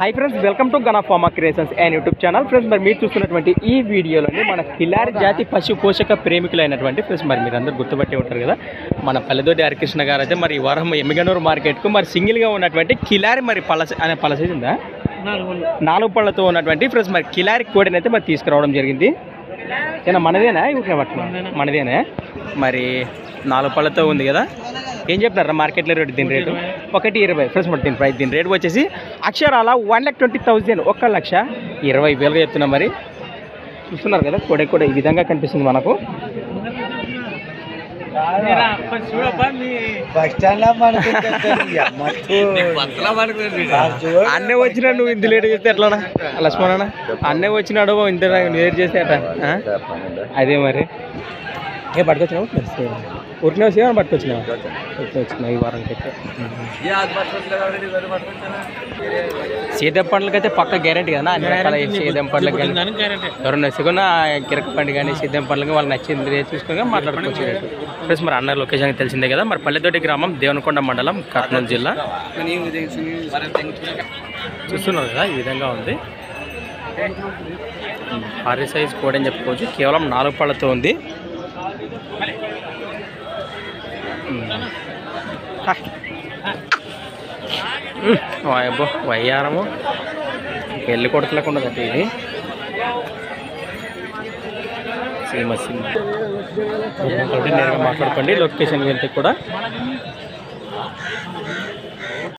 Hi friends welcome to Gana pharma creations and YouTube channel friends మరి మీరు చూస్తున్నటువంటి ఈ వీడియోలోని మన కిలారి జాతి పశు పోషక ప్రేమికులైనటువంటి ఫ్రెండ్స్ మరి మీరు అందరూ గుర్తుపట్టి ఉంటారు కదా. మన పల్లెదోటి హరికృష్ణ గారు అయితే మరి ఈ ఎమ్మిగనూరు మార్కెట్కు మరి సింగిల్గా ఉన్నటువంటి కిలారి మరి పలస అనే పలసేసిందా ఉందా? నాలుగు పళ్ళతో ఉన్నటువంటి ఫ్రెండ్స్ మరి కిలారి కోడిని అయితే మరి తీసుకురావడం జరిగింది. ఏనా మనదేనా? ఊరికే మనదేనా? మరి నాలుగు పళ్ళతో ఉంది కదా. ఏం చెప్తారా మార్కెట్లో రేటు దీని రేటు? ఒకటి ఇరవై. ఫ్రెండ్స్ మరి దీని ప్రైస్ దీని రేటు వచ్చేసి అక్షరాల వన్ ల్యాక్ ట్వంటీ థౌజండ్ ఒక లక్ష ఇరవై వేలుగా చెప్తున్నాం మరి. చూస్తున్నారు కదా కోడి కూడా ఈ విధంగా కనిపిస్తుంది మనకు. అన్నే వచ్చినా నువ్వు ఇంత లేట్ చేస్తే ఎట్లా లక్ష్మణ అన్నే వచ్చినాడు ఇంత లేట్ చేస్తే? అదే మరి. ఏ పట్టుకొచ్చినావు? ఊరినే వచ్చి పట్టుకొచ్చినావు వచ్చినావు ఈ వారం అయితే సీతం పండ్లకి అయితే పక్క గ్యారంటీ కదా. అన్ని రకాల సీతం పండ్లకి కానీ ఎవరైనా నచ్చుకున్న కిరక పండు కానీ సీతం పండ్లకి వాళ్ళకి నచ్చింది చూసుకొని మాట్లాడుకోవచ్చు ప్లస్ మరి అన్న లొకేషన్ తెలిసిందే కదా మరి పల్లెతోటి గ్రామం దేవనకొండ మండలం కర్నూలు జిల్లా. చూస్తున్నారు కదా ఈ విధంగా ఉంది. భారీ సైజ్ కోడ్ అని చెప్పుకోవచ్చు. కేవలం నాలుగు పళ్ళతో ఉంది. వాయబ్బో వయ్యారము. పెళ్ళి కొడతలేకుండా ఉండదంటే ఇది. సీమ నేరుగా మాట్లాడుకోండి. లొకేషన్ వెళ్తే కూడా?